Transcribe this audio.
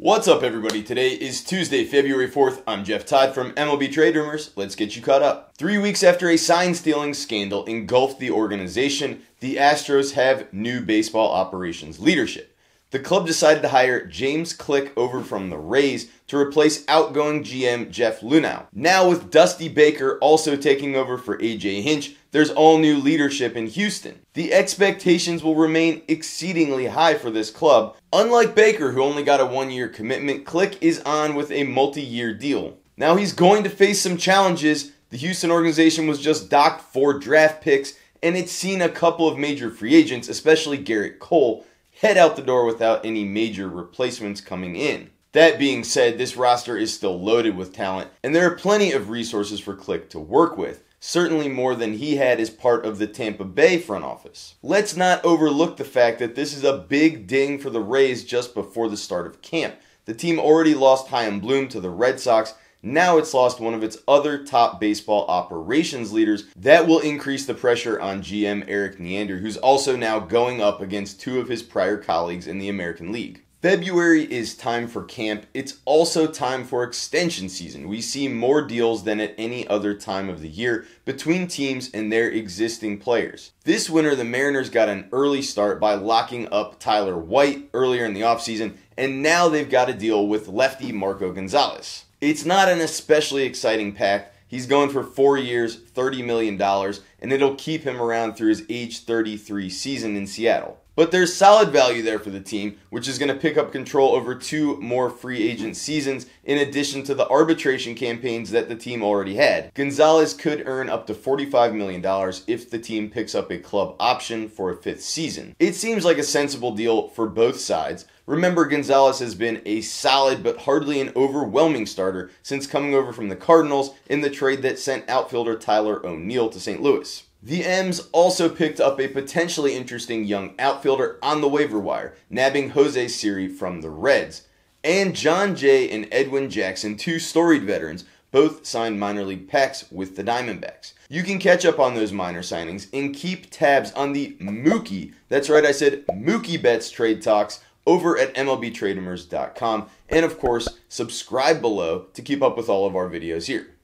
What's up, everybody? Today is Tuesday, February 4th. I'm Jeff Todd from MLB Trade Rumors. Let's get you caught up. Three weeks after a sign stealing scandal engulfed the organization, the Astros have new baseball operations leadership. The club decided to hire James Click over from the Rays to replace outgoing GM Jeff Luhnow. Now, with Dusty Baker also taking over for AJ Hinch, there's all new leadership in Houston. The expectations will remain exceedingly high for this club. Unlike Baker, who only got a one year commitment, Click is on with a multi year deal. Now, he's going to face some challenges. The Houston organization was just docked for draft picks, and it's seen a couple of major free agents, especially Gerrit Cole head out the door without any major replacements coming in. That being said, this roster is still loaded with talent, and there are plenty of resources for Click to work with, certainly more than he had as part of the Tampa Bay front office. Let's not overlook the fact that this is a big ding for the Rays just before the start of camp. The team already lost Chaim Bloom to the Red Sox, now it's lost one of its other top baseball operations leaders. That will increase the pressure on GM Erik Neander, who's also now going up against two of his prior colleagues in the American League. February is time for camp. It's also time for extension season. We see more deals than at any other time of the year between teams and their existing players. This winter, the Mariners got an early start by locking up Tyler White earlier in the offseason, and now they've got to deal with lefty Marco Gonzales. It's not an especially exciting pact. He's going for four years, $30 million, and it'll keep him around through his age 33 season in Seattle. But there's solid value there for the team, which is going to pick up control over two more free agent seasons in addition to the arbitration campaigns that the team already had. Gonzales could earn up to $45 million if the team picks up a club option for a fifth season. It seems like a sensible deal for both sides. Remember, Gonzales has been a solid but hardly an overwhelming starter since coming over from the Cardinals in the trade that sent outfielder Tyler O'Neill to St. Louis. The M's also picked up a potentially interesting young outfielder on the waiver wire, nabbing Jose Siri from the Reds. And Jon Jay and Edwin Jackson, two storied veterans, both signed minor league packs with the Diamondbacks. You can catch up on those minor signings and keep tabs on the Mookie, that's right, I said Mookie Betts trade talks over at MLBTradeRumors.com. And of course, subscribe below to keep up with all of our videos here.